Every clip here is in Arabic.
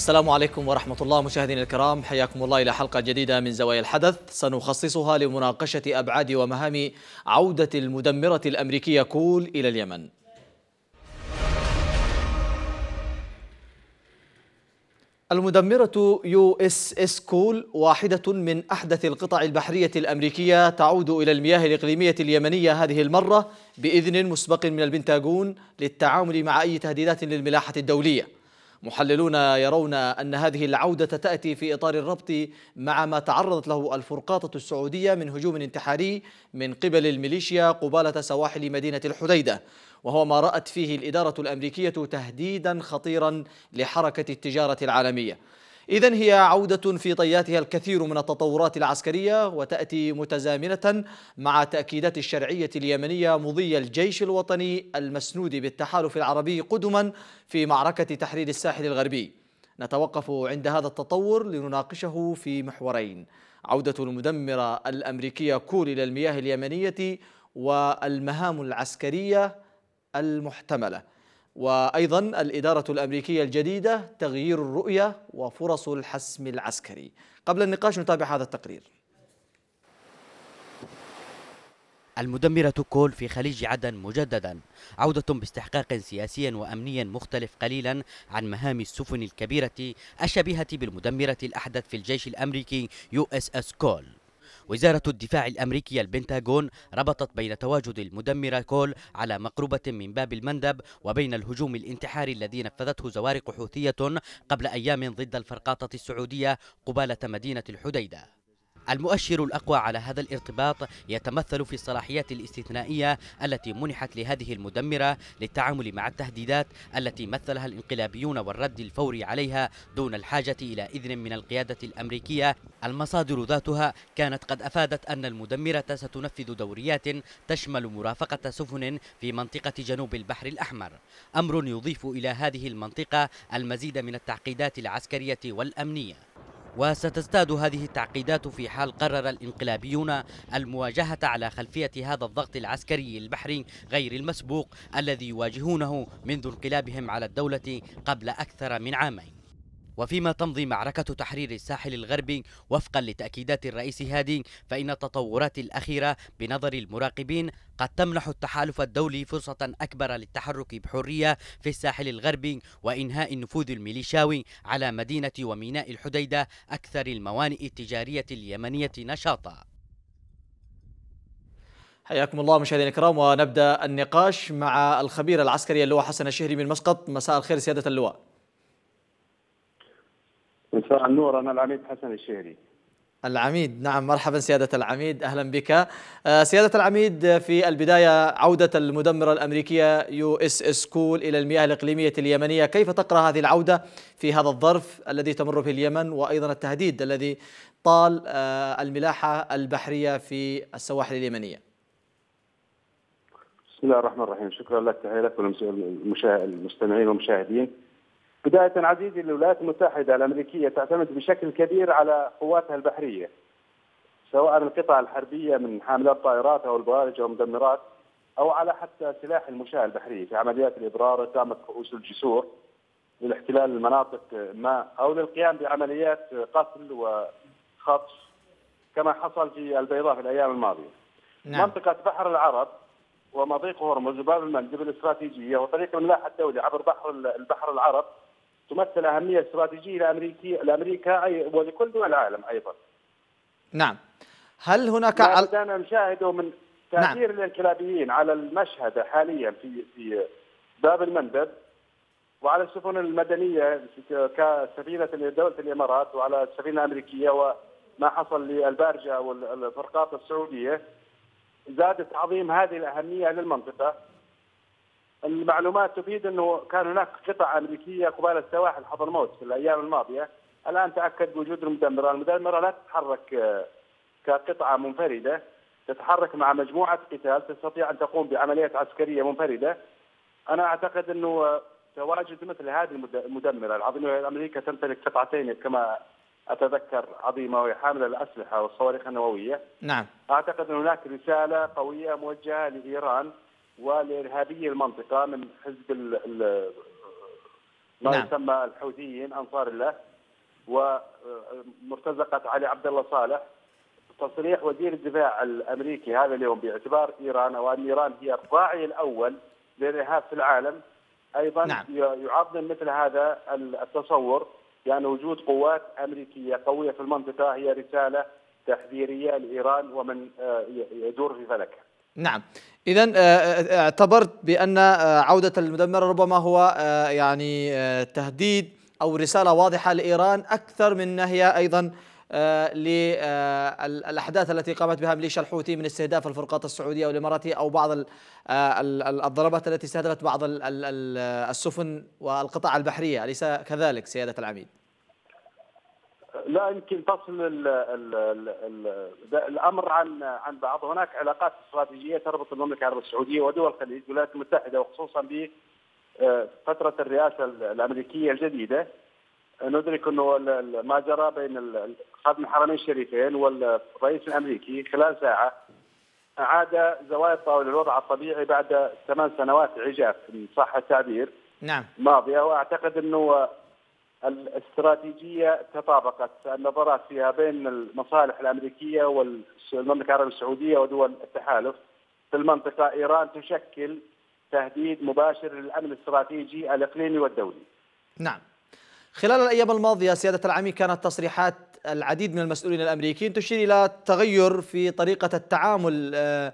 السلام عليكم ورحمة الله مشاهدينا الكرام. حياكم الله إلى حلقة جديدة من زوايا الحدث. سنخصصها لمناقشة أبعاد ومهام عودة المدمرة الأمريكية كول إلى اليمن. المدمرة يو إس إس كول واحدة من أحدث القطع البحرية الأمريكية تعود إلى المياه الإقليمية اليمنية هذه المرة بإذن مسبق من البنتاغون للتعامل مع أي تهديدات للملاحة الدولية. محللون يرون أن هذه العودة تأتي في إطار الربط مع ما تعرضت له الفرقاطة السعودية من هجوم انتحاري من قبل الميليشيا قبالة سواحل مدينة الحديدة. وهو ما رأت فيه الإدارة الأمريكية تهديدا خطيرا لحركة التجارة العالمية. إذا هي عودة في طياتها الكثير من التطورات العسكرية وتأتي متزامنة مع تأكيدات الشرعية اليمنية مضي الجيش الوطني المسنود بالتحالف العربي قدما في معركة تحرير الساحل الغربي. نتوقف عند هذا التطور لنناقشه في محورين. عودة المدمرة الأمريكية كول إلى المياه اليمنية والمهام العسكرية المحتملة. وأيضا الإدارة الأمريكية الجديدة تغيير الرؤية وفرص الحسم العسكري. قبل النقاش نتابع هذا التقرير. المدمرة كول في خليج عدن مجددا. عودة باستحقاق سياسي وأمني مختلف قليلا عن مهام السفن الكبيرة الشبيهة بالمدمرة الأحدث في الجيش الأمريكي يو إس إس كول. وزارة الدفاع الأمريكية البنتاغون ربطت بين تواجد المدمرة كول على مقربة من باب المندب وبين الهجوم الانتحاري الذي نفذته زوارق حوثية قبل أيام ضد الفرقاطة السعودية قبالة مدينة الحديدة. المؤشر الأقوى على هذا الارتباط يتمثل في الصلاحيات الاستثنائية التي منحت لهذه المدمرة للتعامل مع التهديدات التي مثلها الانقلابيون والرد الفوري عليها دون الحاجة إلى إذن من القيادة الأمريكية. المصادر ذاتها كانت قد أفادت أن المدمرة ستنفذ دوريات تشمل مرافقة سفن في منطقة جنوب البحر الأحمر. أمر يضيف إلى هذه المنطقة المزيد من التعقيدات العسكرية والأمنية. وستزداد هذه التعقيدات في حال قرر الانقلابيون المواجهة على خلفية هذا الضغط العسكري البحري غير المسبوق الذي يواجهونه منذ انقلابهم على الدولة قبل أكثر من عامين. وفيما تمضي معركة تحرير الساحل الغربي وفقا لتأكيدات الرئيس هادي فإن التطورات الأخيرة بنظر المراقبين قد تمنح التحالف الدولي فرصة أكبر للتحرك بحرية في الساحل الغربي وإنهاء النفوذ الميليشاوي على مدينة وميناء الحديدة أكثر الموانئ التجارية اليمنية نشاطا. حياكم الله مشاهدينا الكرام ونبدأ النقاش مع الخبير العسكري اللواء حسن الشهري من مسقط. مساء الخير سيادة اللواء. مساء النور أنا العميد حسن الشهري. العميد نعم مرحبا سيادة العميد أهلا بك. آه، سيادة العميد في البداية عودة المدمرة الأمريكية يو إس إس كول إلى المياه الإقليمية اليمنية. كيف تقرأ هذه العودة في هذا الظرف الذي تمر به اليمن وأيضا التهديد الذي طال آه، الملاحة البحرية في السواحل اليمنية؟ بسم الله الرحمن الرحيم. شكرا لك تحية لك والمستمعين والمشاهدين. بداية عزيزي الولايات المتحدة الأمريكية تعتمد بشكل كبير على قواتها البحرية سواء القطع الحربية من حاملات طائرات أو البوارج أو المدمرات أو على حتى سلاح المشاة البحرية في عمليات الإضرار وإقامة رؤوس الجسور لاحتلال المناطق ما أو للقيام بعمليات قتل وخطف كما حصل في البيضاء في الأيام الماضية نعم. منطقة بحر العرب ومضيق هرمز وباب المندب الاستراتيجية وطريق الملاحة الدولي عبر بحر البحر العرب تمثل أهمية استراتيجية لأمريكا لأمريكا ولكل دول العالم أيضا. نعم. هل هناك ما بدأنا نشاهده من تأثير نعم. الانقلابيين على المشهد حاليا في في باب المندب وعلى السفن المدنية كسفينة دولة الإمارات وعلى السفينة الأمريكية وما حصل للبارجة والفرقاط السعودية زاد تعظيم هذه الأهمية للمنطقة. المعلومات تفيد إنه كان هناك قطع أمريكية قبال السواحل حضرموت في الأيام الماضية. الآن تأكد وجود المدمره، المدمره لا تتحرك آه، كقطعة منفردة. تتحرك مع مجموعة قتال. تستطيع أن تقوم بعمليات عسكرية منفردة. أنا أعتقد إنه تواجد مثل هذه المدمرة العظيمة. أمريكا تمتلك قطعتين كما أتذكر عظيمة وهي حاملة الأسلحة والصواريخ النووية. نعم. أعتقد إن هناك رسالة قوية موجهة لإيران. ولارهابي المنطقة من حزب ما نعم. يسمى الحوثيين أنصار الله ومرتزقة علي عبد الله صالح تصريح وزير الدفاع الأمريكي هذا اليوم باعتبار إيران أو ان إيران هي الراعي الأول للإرهاب في العالم أيضا نعم. يعظم مثل هذا التصور يعني وجود قوات أمريكية قوية في المنطقة هي رسالة تحذيرية لإيران ومن آه، يدور في فلكها. نعم اذا آه، آه، اعتبرت بأن عودة المدمره ربما هو يعني تهديد أو رسالة واضحة لإيران أكثر من هي أيضا للاحداث التي قامت بها ميليشيا الحوثي من استهداف الفرقاط السعودية والاماراتيه أو بعض الضربات التي استهدفت بعض السفن والقطع البحرية أليس كذلك سيادة العميد؟ لا يمكن تصل ال ال ال ال الأمر عن عن بعض. هناك علاقات استراتيجية تربط المملكة العربيه السعودية ودول الخليج الولايات المتحدة وخصوصا بفتره الرئاسة الأمريكية الجديدة. ندرك أنه ما جرى بين خادم الحرمين الشريفين والرئيس الأمريكي خلال ساعة أعاد زوايا الطاولة الوضع الطبيعي بعد ثمان سنوات عجاف ان صح التعبير نعم. ماضية. وأعتقد أنه الاستراتيجية تطابقت النظرات فيها بين المصالح الأمريكية والمملكة العربية السعودية ودول التحالف في المنطقة إيران تشكل تهديد مباشر للأمن الاستراتيجي الإقليمي والدولي. نعم. خلال الأيام الماضية سيادة العميد كانت تصريحات العديد من المسؤولين الأمريكيين تشير إلى تغير في طريقة التعامل آه،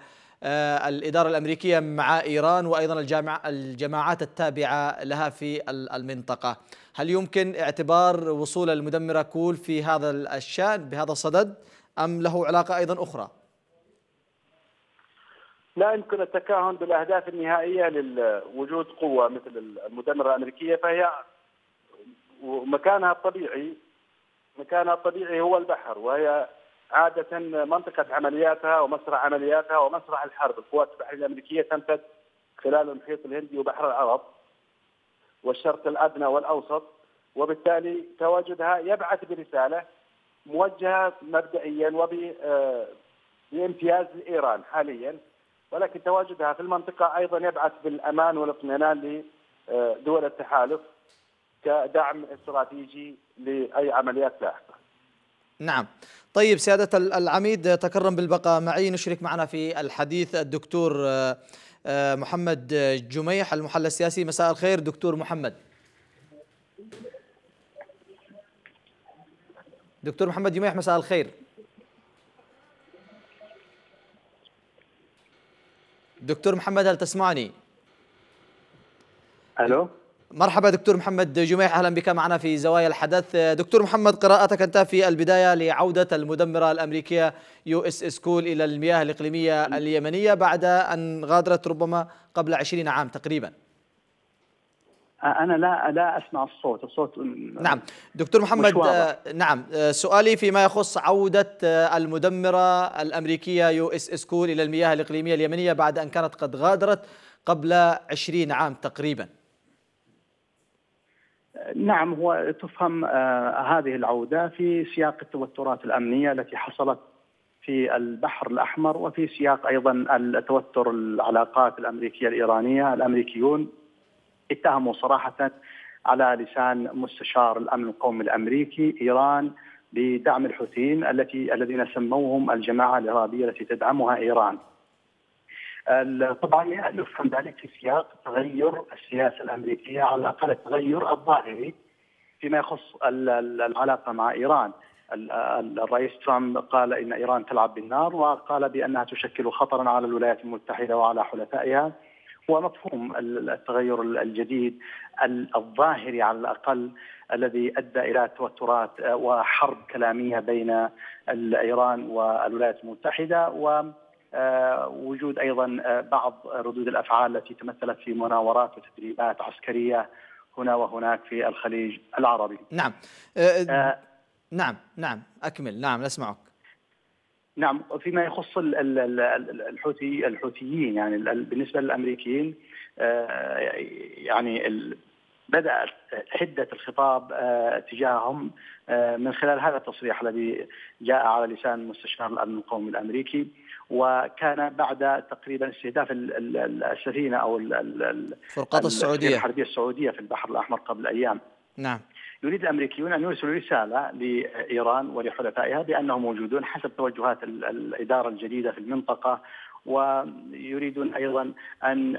الإدارة الأمريكية مع إيران وأيضا الجامع الجماعات التابعة لها في المنطقة هل يمكن اعتبار وصول المدمرة كول في هذا الشأن بهذا الصدد أم له علاقة أيضا أخرى؟ لا يمكن التكهن بالأهداف النهائية لوجود قوة مثل المدمرة الأمريكية فهي مكانها الطبيعي مكانها الطبيعي هو البحر وهي عادة منطقة عملياتها ومسرح عملياتها ومسرح الحرب. القوات البحرية الأمريكية تمتد خلال المحيط الهندي وبحر العرب والشرق الأدنى والأوسط وبالتالي تواجدها يبعث برسالة موجهة مبدئيا وب آه، بامتياز لإيران حاليا. ولكن تواجدها في المنطقة أيضا يبعث بالأمان والاطمئنان لدول التحالف كدعم استراتيجي لأي عمليات لاحقة. نعم. طيب سيادة العميد تكرم بالبقاء معي. نشرك معنا في الحديث الدكتور آه، آه، محمد جميح المحلل السياسي. مساء الخير دكتور محمد. دكتور محمد جميح مساء الخير. دكتور محمد هل تسمعني؟ ألو؟ مرحبا دكتور محمد جميح أهلا بك معنا في زوايا الحدث. دكتور محمد قراءتك أنت في البداية لعودة المدمرة الأمريكية يو إس إس كول إلى المياه الإقليمية اليمنية بعد أن غادرت ربما قبل 20 عام تقريبا. أنا لا لا أسمع الصوت. الصوت نعم. دكتور محمد نعم. سؤالي فيما يخص عودة المدمرة الأمريكية يو إس إس كول إلى المياه الإقليمية اليمنية بعد أن كانت قد غادرت قبل 20 عام تقريبا. نعم هو تفهم آه هذه العودة في سياق التوترات الأمنية التي حصلت في البحر الأحمر وفي سياق أيضا التوتر العلاقات الأمريكية الإيرانية، الأمريكيون اتهموا صراحة على لسان مستشار الأمن القومي الأمريكي إيران بدعم الحوثيين التي الذين سموهم الجماعة الارهابيه التي تدعمها إيران. طبعا يفهم ذلك في سياق تغير السياسة الأمريكية على الأقل التغير الظاهري فيما يخص العلاقة مع إيران. الرئيس ترامب قال إن إيران تلعب بالنار وقال بأنها تشكل خطرا على الولايات المتحدة وعلى حلفائها ومفهوم التغير الجديد الظاهري على الأقل الذي أدى إلى توترات وحرب كلامية بين إيران والولايات المتحدة و آه، وجود أيضا آه، بعض ردود الأفعال التي تمثلت في مناورات وتدريبات عسكرية هنا وهناك في الخليج العربي. نعم. آه, آه نعم نعم أكمل نعم نسمعك. نعم فيما يخص الحوثي الحوثيين يعني بالنسبة للأمريكيين يعني بدأت حدة الخطاب تجاههم من خلال هذا التصريح الذي جاء على لسان مستشار الأمن القومي الأمريكي وكان بعد تقريبا استهداف السفينة أو فرقاط السعودية. الحربية السعودية في البحر الأحمر قبل أيام. نعم. يريد الأمريكيون أن يرسلوا رسالة لإيران ولحلفائها بأنهم موجودون حسب توجهات الإدارة الجديدة في المنطقة ويريدون أيضا أن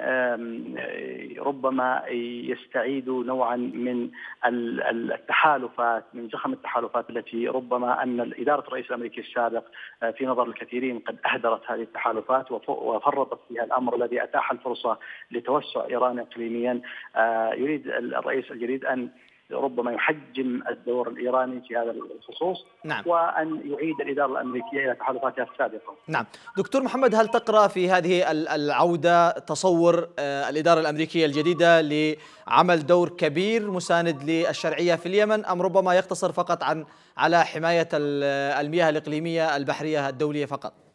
ربما يستعيدوا نوعا من التحالفات من زخم التحالفات التي ربما أن اداره الرئيس الامريكي السابق آه، في نظر الكثيرين قد أهدرت هذه التحالفات وفرطت فيها الأمر الذي أتاح الفرصة لتوسع إيران اقليميا. آه، يريد الرئيس الجديد أن ربما يحجم الدور الإيراني في هذا الخصوص نعم. وأن يعيد الإدارة الأمريكية إلى تحالفاتها السابقة. نعم، دكتور محمد هل تقرأ في هذه العودة تصور آه، الإدارة الأمريكية الجديدة لعمل دور كبير مساند للشرعية في اليمن أم ربما يقتصر فقط عن على حماية المياه الإقليمية البحرية الدولية فقط؟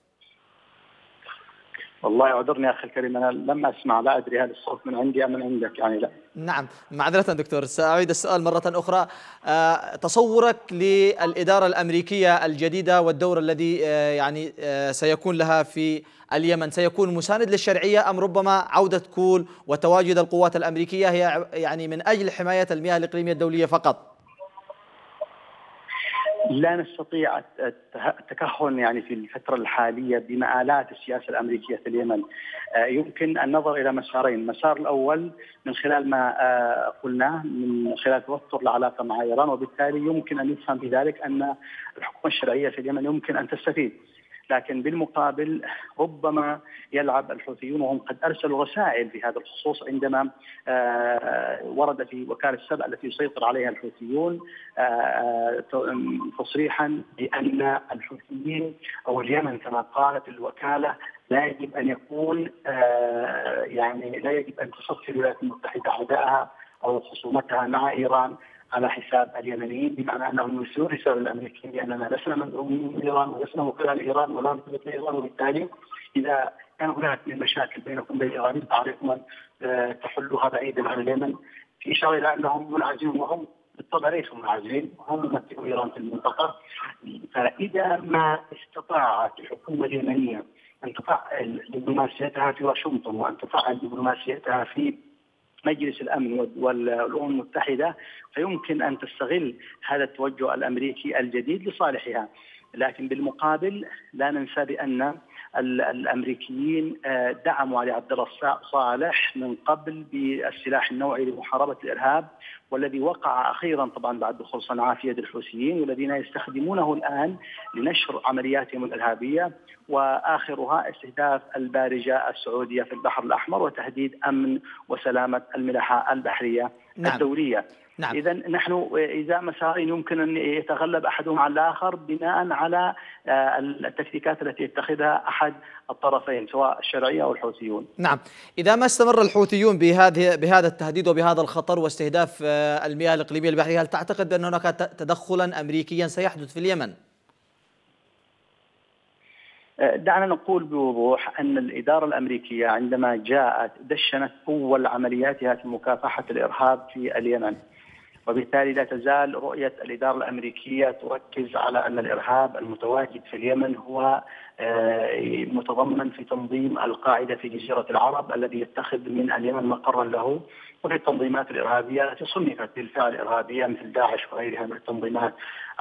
والله اعذرني أخي الكريم أنا لم أسمع لا أدري هذا الصوت من عندي أم من عندك يعني لا. نعم. معذرة دكتور سأعيد السؤال مرة أخرى. أه تصورك للإدارة الأمريكية الجديدة والدور الذي أه يعني أه سيكون لها في اليمن سيكون مساند للشرعية أم ربما عودة كول وتواجد القوات الأمريكية هي يعني من أجل حماية المياه الإقليمية الدولية فقط؟ لا نستطيع التكهن يعني في الفترة الحالية بمآلات السياسة الأمريكية في اليمن. آه، يمكن النظر إلى مسارين. المسار الأول من خلال ما آه، قلناه من خلال توتر العلاقة مع إيران وبالتالي يمكن أن يفهم بذلك أن الحكومة الشرعية في اليمن يمكن أن تستفيد. لكن بالمقابل ربما يلعب الحوثيون وهم قد أرسلوا رسائل في هذا الخصوص عندما آه، ورد في وكالة سبأ التي يسيطر عليها الحوثيون آه، تصريحا بأن الحوثيين أو اليمن كما قالت الوكالة لا يجب أن يكون آه، يعني لا يجب أن تصفي الولايات المتحدة اعدائها أو خصومتها مع إيران. على حساب اليمنيين بمعنى أنهم يرسلون رسالة للأمريكيين باننا لسنا مدعومين من إيران ولسنا وكلاء لايران ولا نرتبط بايران وبالتالي إذا كان هناك من مشاكل بينكم وبين الايرانيين فعليكم ان آه، تحلوها بعيدا عن اليمن. في إشارة إلى أنهم منعزلون وهم بالطبع ليسوا منعزلين هم يمثلوا إيران في المنطقة. فإذا ما استطاعت الحكومة اليمنية أن تفعل دبلوماسيتها في واشنطن وأن تفعل دبلوماسيتها في مجلس الأمن والأمم المتحدة فيمكن أن تستغل هذا التوجه الأمريكي الجديد لصالحها. لكن بالمقابل لا ننسى بأن الأمريكيين آه، دعموا علي عبد الله صالح من قبل بالسلاح النوعي لمحاربة الإرهاب والذي وقع أخيرا طبعا بعد دخول صنعاء في يد الحوثيين والذين يستخدمونه الآن لنشر عملياتهم الإرهابية وآخرها استهداف البارجة السعودية في البحر الأحمر وتهديد أمن وسلامة الملاحة البحرية. نعم. الدولية. نعم. اذا نحن إذا مسارين يمكن أن يتغلب أحدهم على الآخر بناء على آه، التكتيكات التي يتخذها أحد الطرفين سواء الشرعية أو الحوثيون. نعم، إذا ما استمر الحوثيون بهذه بهذا التهديد وبهذا الخطر واستهداف آه، المياه الإقليمية البحرية، هل تعتقد بأن هناك تدخلا امريكيا سيحدث في اليمن؟ آه، دعنا نقول بوضوح أن الإدارة الأمريكية عندما جاءت دشنت أول عملياتها في مكافحة الإرهاب في اليمن. وبالتالي لا تزال رؤية الإدارة الأمريكية تركز على أن الإرهاب المتواجد في اليمن هو آه، متضمن في تنظيم القاعدة في جزيرة العرب الذي يتخذ من اليمن مقرا له وفي التنظيمات الإرهابية التي صنفت بالفعل إرهابية مثل داعش وغيرها من التنظيمات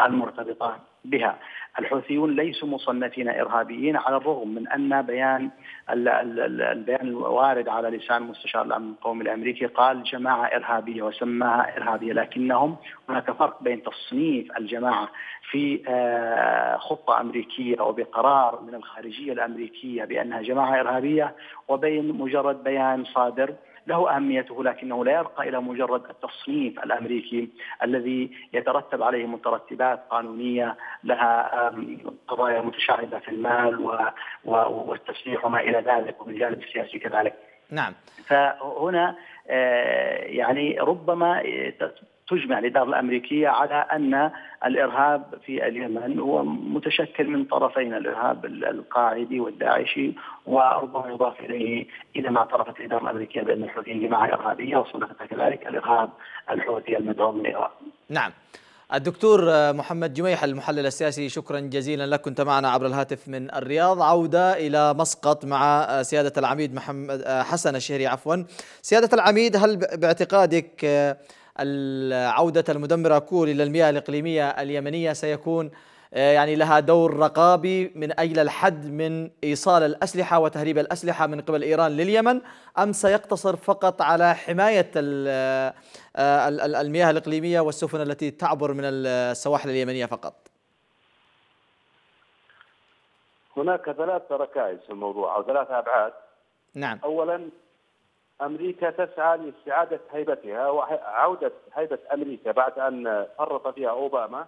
المرتبطة بها الحوثيون ليسوا مصنفين إرهابيين على الرغم من أن بيان البيان الوارد على لسان مستشار الأمن القومي الأمريكي قال جماعة إرهابية وسماها إرهابية لكنهم هناك فرق بين تصنيف الجماعة في آه، خطة أمريكية وبقرار من الخارجية الأمريكية بأنها جماعة إرهابية وبين مجرد بيان صادر له أهميته لكنه لا يرقى إلى مجرد التصنيف الأمريكي الذي يترتب عليه مترتبات قانونية لها قضايا متشعبة في المال والتسليح وما إلى ذلك وبالجانب السياسي كذلك. نعم. فهنا آه، يعني ربما تجمع الإدارة الأمريكية على أن الإرهاب في اليمن هو متشكل من طرفين الإرهاب القاعدي والداعشي وربما يضاف إليه إذا ما اعترفت الإدارة الأمريكية بأن الحوثيين جماعة إرهابية وصنفتها كذلك الإرهاب الحوثي المدعوم من إيران نعم. الدكتور محمد جميح المحلل السياسي شكرا جزيلا لك. كنت معنا عبر الهاتف من الرياض. عودة إلى مسقط مع سيادة العميد محمد حسن الشهري عفوا. سيادة العميد هل باعتقادك عودة المدمرة كول إلى المياه الإقليمية اليمنية سيكون يعني لها دور رقابي من أجل الحد من إيصال الأسلحة وتهريب الأسلحة من قبل إيران لليمن. أم سيقتصر فقط على حماية المياه الإقليمية والسفن التي تعبر من السواحل اليمنية فقط؟ هناك ثلاث ركائز في الموضوع أو ثلاث أبعاد. نعم. أولا أمريكا تسعى لاستعادة هيبتها وعودة هيبة أمريكا بعد أن فرط فيها أوباما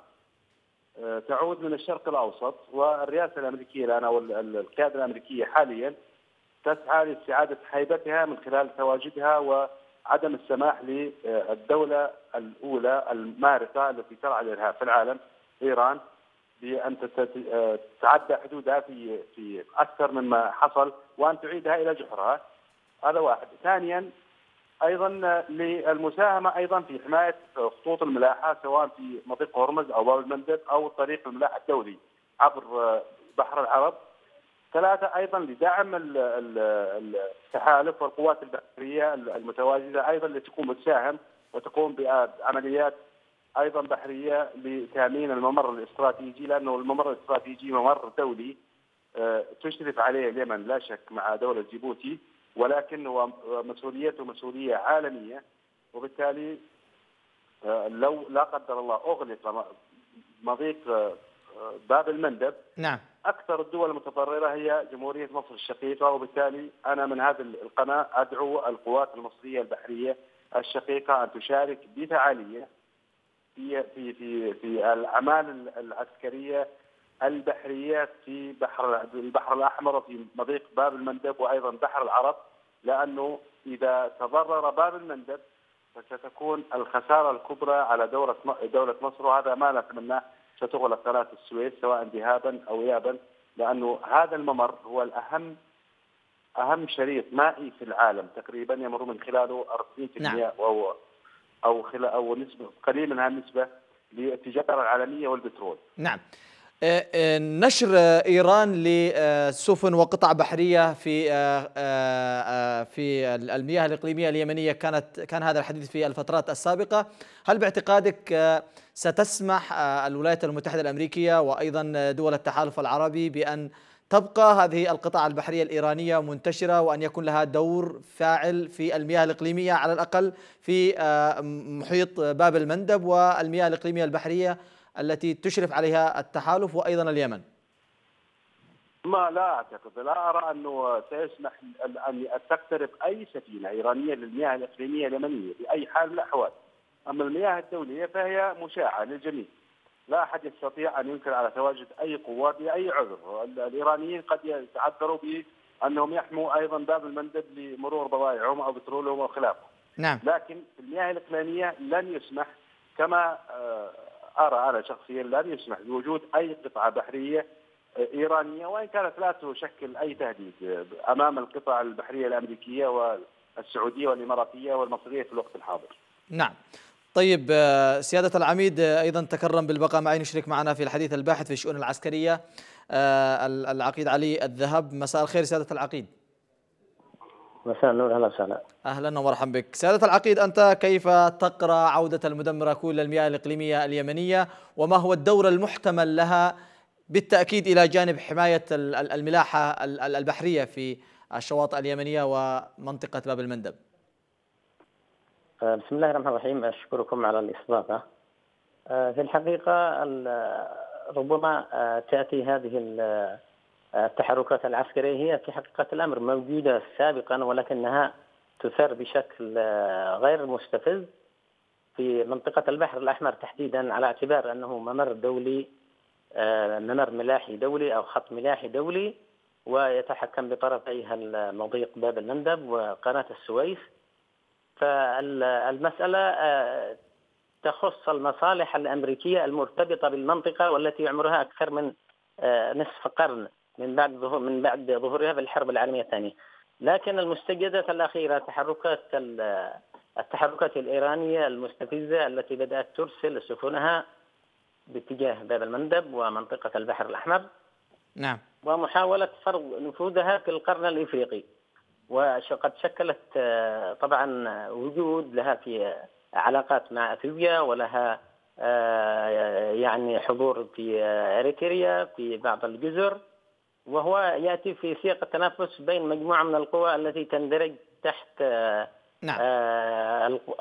آه، تعود من الشرق الأوسط والرئاسة الأمريكية الآن أو القياده الامريكيه حاليا تسعى لاستعادة هيبتها من خلال تواجدها وعدم السماح للدولة الأولى المارقه التي ترعى الارهاب في العالم إيران بأن تتعدى حدودها في في أكثر مما حصل وأن تعيدها إلى جحرها. هذا واحد. ثانيا أيضا للمساهمة أيضا في حماية خطوط الملاحة سواء في مضيق هرمز أو باب المندب أو طريق الملاحة الدولي عبر بحر العرب. ثلاثة أيضا لدعم التحالف والقوات البحرية المتواجدة أيضا لتقوم بتساهم وتقوم بعمليات أيضا بحرية لتأمين الممر الاستراتيجي لأنه الممر الاستراتيجي ممر دولي آه، تشرف عليه اليمن لا شك مع دولة جيبوتي. ولكن هو مسؤوليته مسؤولية عالمية وبالتالي آه، لو لا قدر الله أغلق مضيق آه، باب المندب نعم. أكثر الدول المتضررة هي جمهورية مصر الشقيقة وبالتالي أنا من هذه القناة أدعو القوات المصرية البحرية الشقيقة أن تشارك بفعالية في في في في الأعمال العسكرية البحريه في بحر البحر الأحمر وفي مضيق باب المندب وأيضا بحر العرب لأنه إذا تضرر باب المندب فستكون الخسارة الكبرى على دولة دولة مصر وهذا ما نتمناه ستغلق قناة السويس سواء ذهابا أو ايابا لأنه هذا الممر هو الأهم أهم شريط مائي في العالم تقريبا يمر من خلاله 40% نعم. أو أو أو نسبة قليل منها النسبة للتجارة العالمية والبترول. نعم. آه، آه، نشر إيران لسفن وقطع بحرية في آه، في المياه الإقليمية اليمنية. كانت كان هذا الحديث في الفترات السابقة. هل باعتقادك ستسمح الولايات المتحدة الأمريكية وأيضا دول التحالف العربي بأن تبقى هذه القطع البحرية الإيرانية منتشرة وأن يكون لها دور فاعل في المياه الإقليمية على الأقل في محيط باب المندب والمياه الإقليمية البحرية؟ التي تشرف عليها التحالف وأيضا اليمن؟ ما لا أعتقد لا أرى أنه سيسمح أن تقترب أي سفينة إيرانية للمياه الإقليمية اليمنية باي حال من الأحوال. أما المياه الدولية فهي مشاعة للجميع. لا أحد يستطيع أن ينكر على تواجد أي قوات بأي عذر، الإيرانيين قد يتعذروا بأنهم يحموا أيضا باب المندب لمرور بضائعهم أو بترولهم وخلافه. نعم. لكن المياه الإقليمية لن يسمح كما آه، أرى أنا شخصيا لن يسمح بوجود أي قطعة بحرية إيرانية وإن كانت لا تشكل أي تهديد أمام القطع البحرية الأمريكية والسعودية والإماراتية والمصرية في الوقت الحاضر. نعم. طيب آه، سيادة العميد آه، أيضا تكرم بالبقاء معي نشرك معنا في الحديث الباحث في الشؤون العسكرية آه، العقيد علي الذهب مساء الخير سيادة العقيد مساء النور أهلا وسهلا. أهلا ومرحبا بك. سيادة العقيد أنت كيف تقرأ عودة المدمرة كول للمياه الإقليمية اليمنية؟ وما هو الدور المحتمل لها؟ بالتأكيد إلى جانب حماية الملاحة البحرية في الشواطئ اليمنية ومنطقة باب المندب. آه، بسم الله الرحمن الرحيم. أشكركم على الاستضافة آه، في الحقيقة ربما آه، تأتي هذه التحركات العسكرية هي في حقيقة الأمر موجودة سابقا ولكنها تثار بشكل آه، غير مستفز في منطقة البحر الأحمر تحديدا على اعتبار أنه ممر دولي آه، ممر ملاحي دولي أو خط ملاحي دولي ويتحكم بطرفيها المضيق باب المندب وقناة السويس. فالمسألة آه، تخص المصالح الأمريكية المرتبطة بالمنطقة والتي عمرها أكثر من نصف قرن. من بعد ظهور من بعد ظهورها بالحرب العالمية الثانية. لكن المستجدات الأخيرة تحركات التحركات الإيرانية المستفزة التي بدأت ترسل سفنها باتجاه باب المندب ومنطقة البحر الأحمر. نعم. ومحاولة فرض نفوذها في القرن الإفريقي. وقد شكلت آه، طبعا وجود لها في علاقات مع إثيوبيا ولها آه، يعني حضور في إريتريا في بعض الجزر. وهو يأتي في سياق التنافس بين مجموعة من القوى التي تندرج تحت آه، نعم.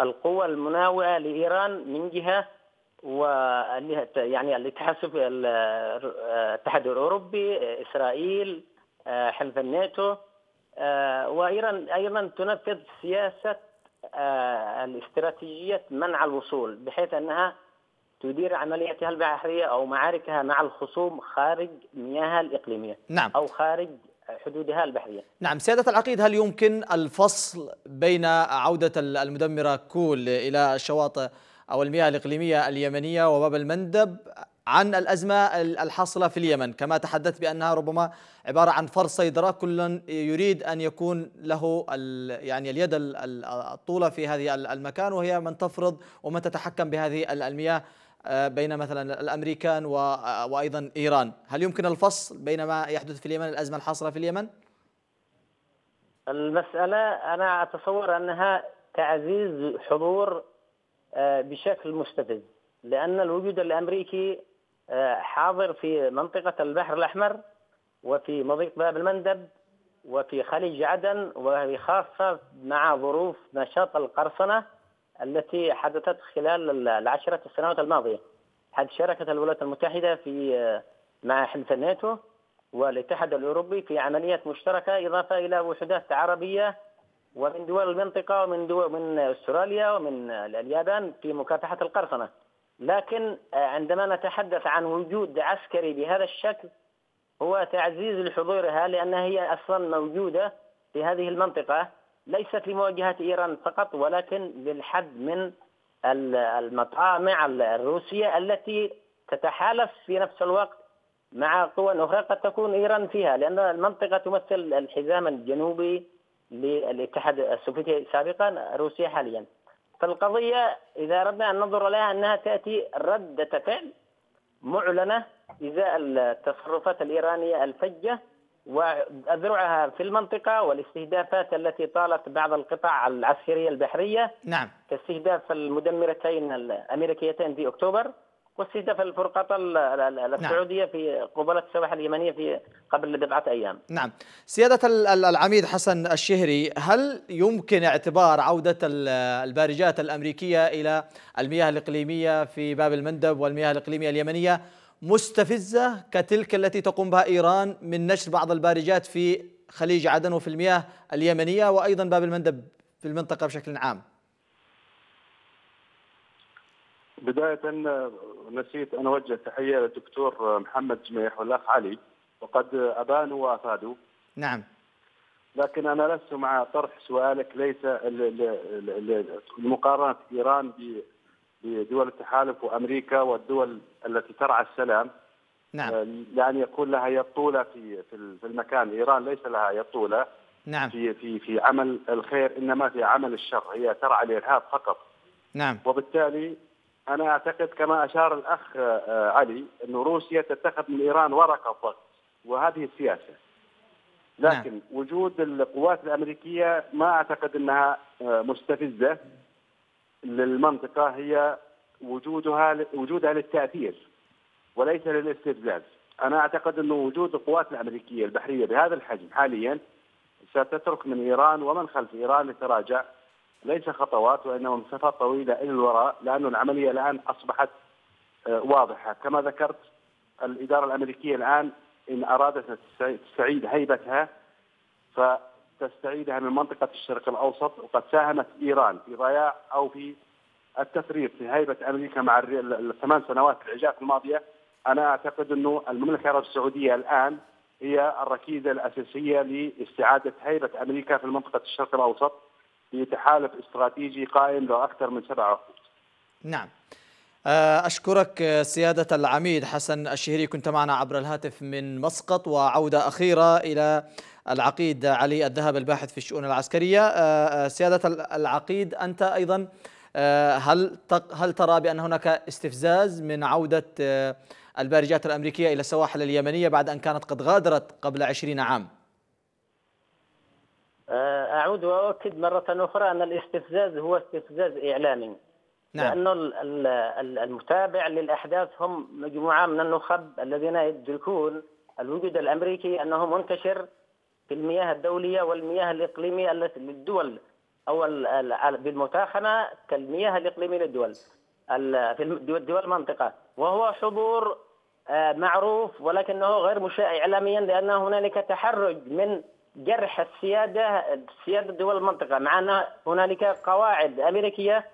القوى المناوئة لإيران من جهة و يعني الاتحاد الاتحاد الأوروبي إسرائيل حلف الناتو آه، وإيران أيضا تنفذ سياسة آه، الاستراتيجية منع الوصول بحيث أنها تدير عملياتها البحرية أو معاركها مع الخصوم خارج مياهها الإقليمية نعم أو خارج حدودها البحرية. نعم سيادة العقيد هل يمكن الفصل بين عودة المدمرة كول إلى الشواطئ أو المياه الإقليمية اليمنية وباب المندب عن الأزمة الحاصلة في اليمن كما تحدث بأنها ربما عبارة عن فرض صيدرة كل يريد أن يكون له يعني اليد الطولة في هذه المكان وهي من تفرض ومن تتحكم بهذه المياه بين مثلا الأمريكان وأيضا إيران هل يمكن الفصل بين ما يحدث في اليمن الأزمة الحاصلة في اليمن؟ المسألة أنا أتصور أنها تعزيز حضور آه، بشكل مستفز لأن الوجود الأمريكي حاضر في منطقة البحر الأحمر وفي مضيق باب المندب وفي خليج عدن وهي خاصة مع ظروف نشاط القرصنة التي حدثت خلال العشرة السنوات الماضية. حد شاركت الولايات المتحدة في مع حلف الناتو والاتحاد الأوروبي في عمليات مشتركة إضافة إلى وحدات عربية ومن دول المنطقة ومن دول من أستراليا ومن اليابان في مكافحة القرصنة. لكن آه، عندما نتحدث عن وجود عسكري بهذا الشكل هو تعزيز لحضورها لأنها هي أصلا موجودة في هذه المنطقة. ليست لمواجهة إيران فقط ولكن للحد من المطامع الروسية التي تتحالف في نفس الوقت مع قوى أخرى قد تكون إيران فيها لأن المنطقة تمثل الحزام الجنوبي للاتحاد السوفيتي سابقا روسيا حاليا. فالقضية إذا أردنا أن ننظر لها أنها تأتي ردة فعل معلنة إزاء التصرفات الإيرانية الفجة وأذرعها في المنطقة والاستهدافات التي طالت بعض القطع العسكرية البحرية. نعم. كاستهداف المدمرتين الأمريكيتين في أكتوبر واستهداف الفرقاطة السعودية نعم. في قبالة السواحل اليمنية في قبل بضعة أيام. نعم. سيادة العميد حسن الشهري هل يمكن اعتبار عودة البارجات الأمريكية إلى المياه الإقليمية في باب المندب والمياه الإقليمية اليمنية مستفزة كتلك التي تقوم بها إيران من نشر بعض البارجات في خليج عدن وفي المياه اليمنية وأيضا باب المندب في المنطقة بشكل عام. بداية نسيت أن أوجه تحية للدكتور محمد جميح والأخ علي وقد أبانوا وأفادوا. نعم. لكن أنا لست مع طرح سؤالك ليس المقارنة إيران بدول التحالف وأمريكا والدول التي ترعى السلام نعم. يعني يكون لها يد طولة في في المكان. إيران ليس لها يد طولة نعم. في في في عمل الخير إنما في عمل الشر. هي ترعى الإرهاب فقط. نعم. وبالتالي أنا أعتقد كما أشار الأخ آه، علي إنه روسيا تتخذ من إيران ورقة ضغط وهذه السياسة. لكن نعم. وجود القوات الأمريكية ما أعتقد إنها آه، مستفزة. للمنطقة هي وجودها وجودها للتأثير وليس للاستفزاز. أنا أعتقد أنه وجود القوات الأمريكية البحرية بهذا الحجم حاليا ستترك من إيران ومن خلف إيران لتراجع. ليس خطوات وإنما مسافات طويلة إلى الوراء لأنه العملية الآن أصبحت آه، واضحة. كما ذكرت الإدارة الأمريكية الآن إن أرادت تستعيد هيبتها فتستعيدها من منطقة الشرق الأوسط وقد ساهمت إيران في ضياع أو في التفريط في هيبة أمريكا مع الثمان سنوات العجاف الماضية أنا أعتقد أنه المملكة العربية السعودية الآن هي الركيزة الأساسية لاستعادة هيبة أمريكا في منطقة الشرق الأوسط في تحالف استراتيجي قائم له أكثر من سبع عقود. نعم. آه، أشكرك آه، سيادة العميد حسن الشهري كنت معنا عبر الهاتف من مسقط وعودة أخيرة إلى العقيد علي الذهب الباحث في الشؤون العسكرية. آه، سيادة العقيد أنت أيضا هل هل ترى بأن هناك استفزاز من عودة البارجات الأمريكية إلى السواحل اليمنية بعد أن كانت قد غادرت قبل عشرين عام؟ أعود وأؤكد مرة أخرى أن الاستفزاز هو استفزاز إعلامي. نعم. لأنه المتابع للأحداث هم مجموعة من النخب الذين يدركون الوجود الأمريكي أنه منتشر في المياه الدولية والمياه الإقليمية التي للدول أو بالمتاخمة كالمياه الإقليمية للدول في دول المنطقة وهو حضور آه، معروف ولكنه غير مشاع إعلاميا لأن هنالك تحرج من جرح السيادة سيادة دول المنطقة مع أن هنالك قواعد أمريكية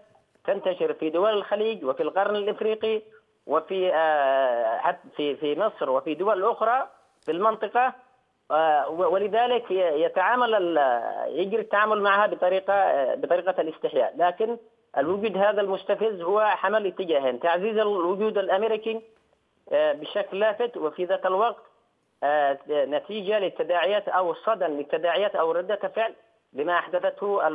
تنتشر في دول الخليج وفي القرن الإفريقي وفي آه، حتى في في مصر وفي دول أخرى في المنطقة آه، ولذلك يتعامل يجري التعامل معها بطريقة آه، بطريقة الاستحياء. لكن الوجود هذا المستفز هو حمل اتجاهين. تعزيز الوجود الأمريكي بشكل لافت وفي ذات الوقت نتيجة للتداعيات أو صدى للتداعيات أو ردة فعل بما أحدثته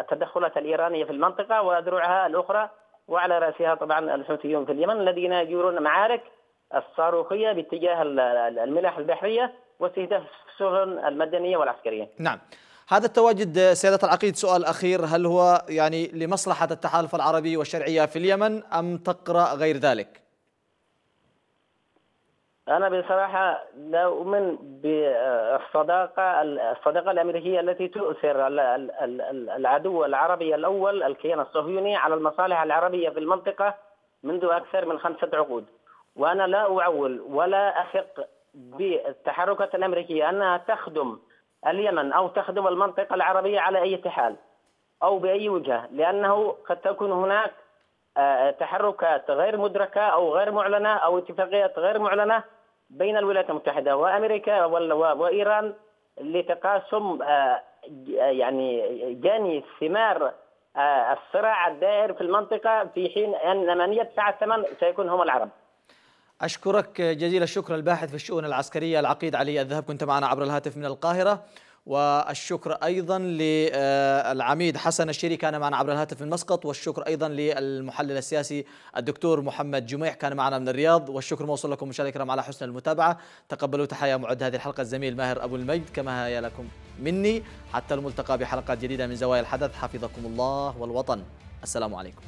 التدخلات الإيرانية في المنطقة وادرعها الأخرى وعلى رأسها طبعا الحوثيون في اليمن الذين يجرون معارك الصاروخية باتجاه الملاح البحرية واستهداف السفن المدنية والعسكرية. نعم. هذا التواجد سيادة العقيد سؤال أخير هل هو يعني لمصلحة التحالف العربي والشرعية في اليمن أم تقرأ غير ذلك؟ أنا بصراحة لا أؤمن بالصداقة الصداقة الأمريكية التي تؤثر العدو العربي الأول الكيان الصهيوني على المصالح العربية في المنطقة منذ أكثر من خمسة عقود. وأنا لا أعول ولا أثق بالتحركات الأمريكية أنها تخدم اليمن أو تخدم المنطقة العربية على أي حال أو بأي وجهة لأنه قد تكون هناك آه، تحركات غير مدركة أو غير معلنة أو اتفاقيات غير معلنة بين الولايات المتحدة وأمريكا وإيران لتقاسم آه، يعني جاني ثمار آه، الصراع الدائر في المنطقة في حين أن من يدفع الثمن سيكون هم العرب. أشكرك جزيل الشكر الباحث في الشؤون العسكرية العقيد علي الذهب كنت معنا عبر الهاتف من القاهرة. والشكر أيضا للعميد حسن الشيري كان معنا عبر الهاتف من مسقط والشكر أيضا للمحلل السياسي الدكتور محمد جميح كان معنا من الرياض. والشكر موصول لكم مشاهدينا الكرام على حسن المتابعة. تقبلوا تحية معد هذه الحلقة. الزميل ماهر أبو المجد كما هي لكم مني حتى الملتقى بحلقات جديدة من زوايا الحدث. حفظكم الله والوطن. السلام عليكم.